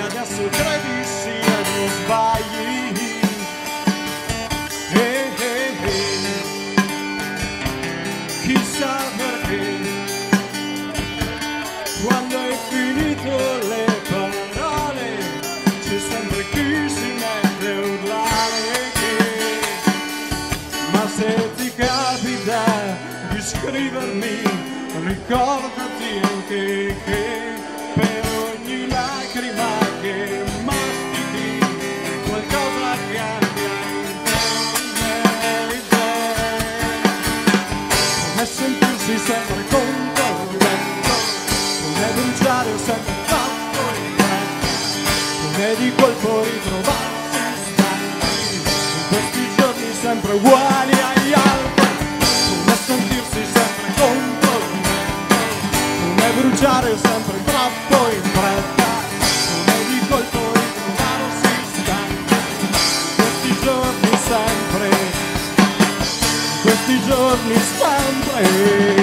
adesso credi sia non sbagli. Hey, hey, chissà perché quando hai finito le parole c'è sempre chi si mette a urlare ma se ti capita di scrivermi ricordati anche che sempre uguali agli altri, come sentirsi sempre contro il vento, come bruciare sempre troppo in fretta, come di colpo ritrovarsi stanchi, questi giorni sempre. Questi giorni sempre.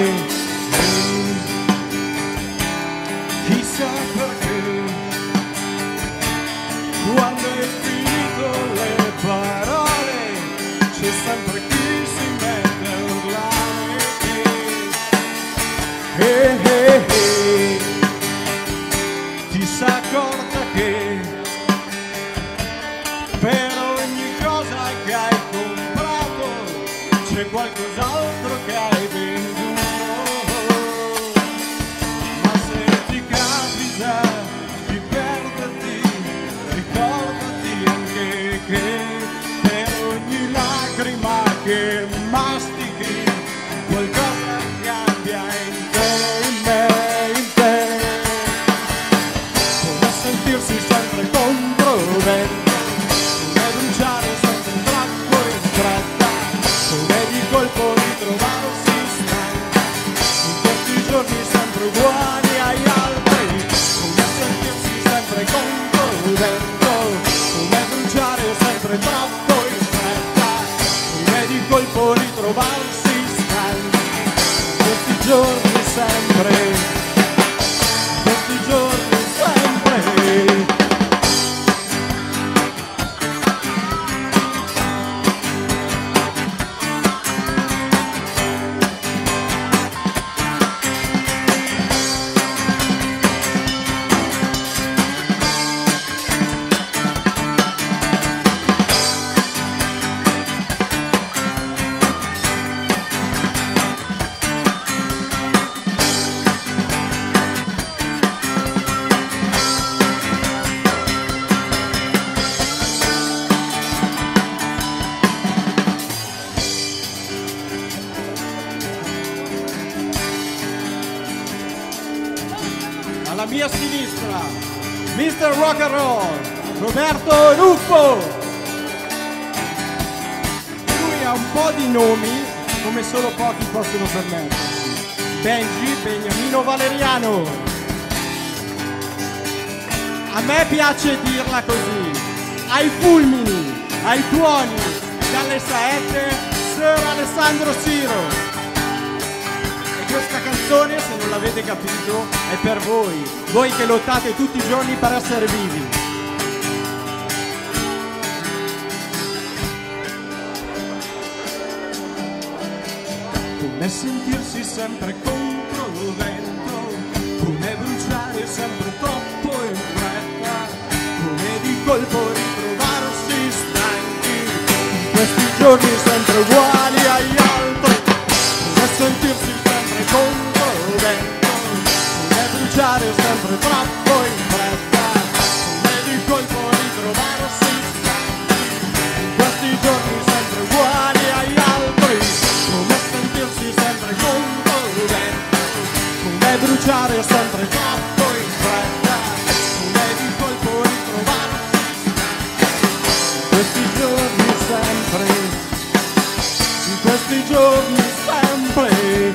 C'è sempre mastichi qualcosa cambia in te, in me, in te. Come sentirsi sempre contro il vento, come bruciare sempre troppo in fretta, come di colpo ritrovarsi stanca, colpo ritrovarsi in questi giorni sempre Alla mia sinistra, Mr. Rock and Roll, Roberto Ruffo. Lui ha un po' di nomi come solo pochi possono permettersi. Benji Beniamino Valeriano. A me piace dirla così. Ai fulmini, ai tuoni, dalle saette, Sir Alessandro Siro. E questa canzone, se non l'avete capito, è per voi, voi che lottate tutti i giorni per essere vivi. Come sentirsi sempre contro il vento, come bruciare sempre troppo in fretta, come di colpo ritrovarsi stanchi, in questi giorni sempre uguali fare sempre troppo in fretta. Come di colpo ritrovarsi In questi giorni sempre uguali agli altri. Come sentirsi sempre convolenti Come bruciare sempre troppo in fretta. Come di colpo ritrovarsi In questi giorni sempre In questi giorni sempre.